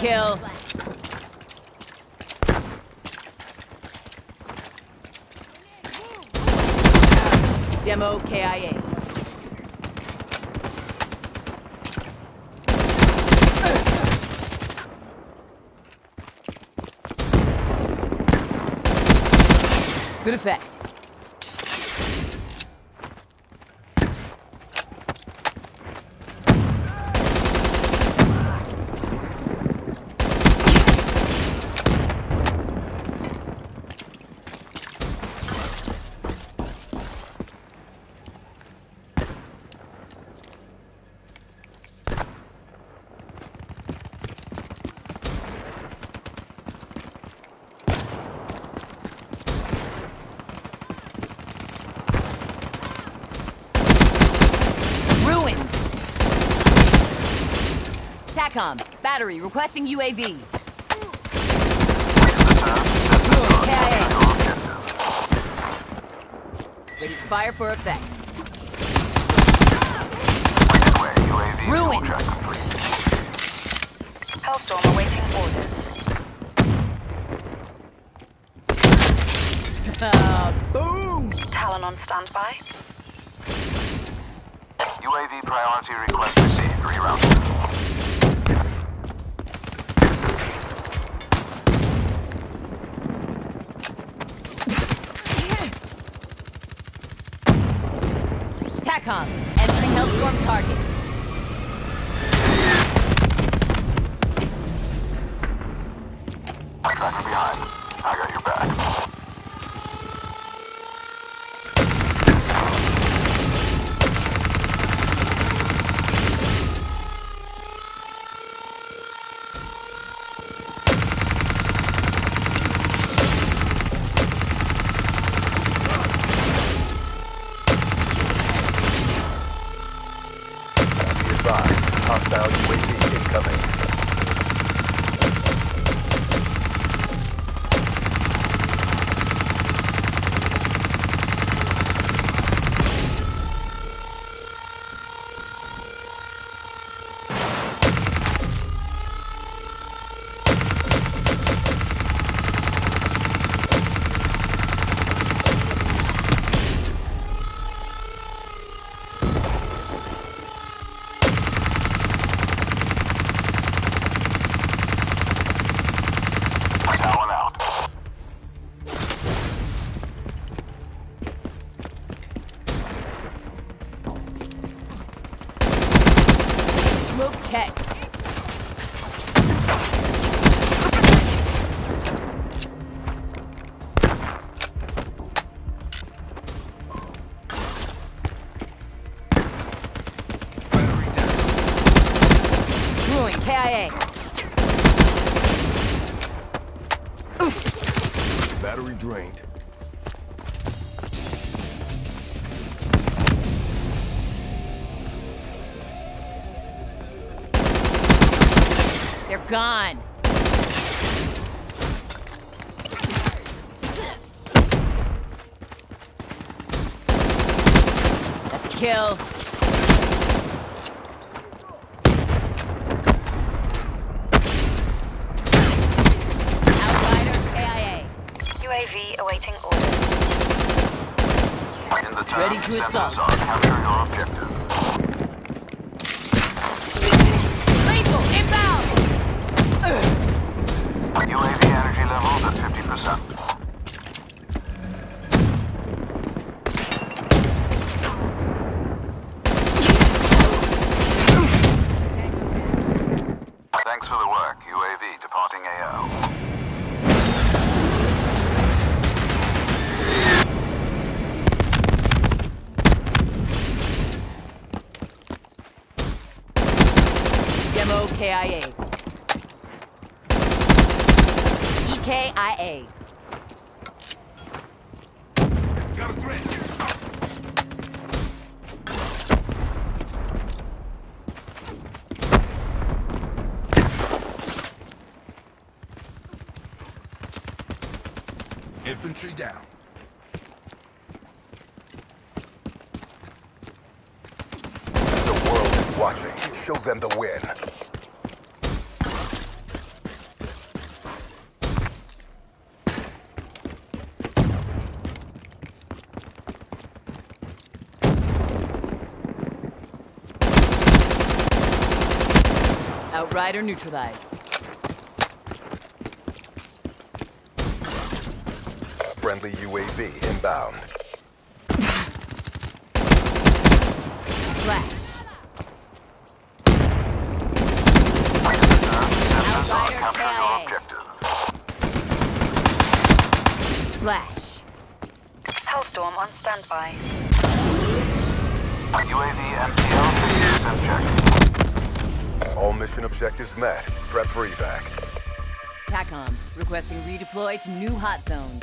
kill. Demo KIA. Good effect. TACOM, battery requesting UAV. KIA. Ready to fire for effect. Ruined. Hellstorm awaiting orders. Uh, boom! Talon on standby. UAV priority request received. Reroute. TACOM, entering Hellstorm target. Behind. I got advised. Hostile UAV incoming. KIA. Battery drained. They're gone. That's a kill. Outriders KIA. UAV awaiting orders. In the turn, Ready to sensors assault. Demo KIA. EKIA. Got a threat. Infantry down. The world is watching. Show them the win. Outrider neutralized. Friendly UAV inbound. Flash. Sensors Outrider KIA. Splash. Hellstorm on standby. UAV MPL 50% check. All mission objectives met. Prep for evac. TACOM requesting redeploy to new hot zone.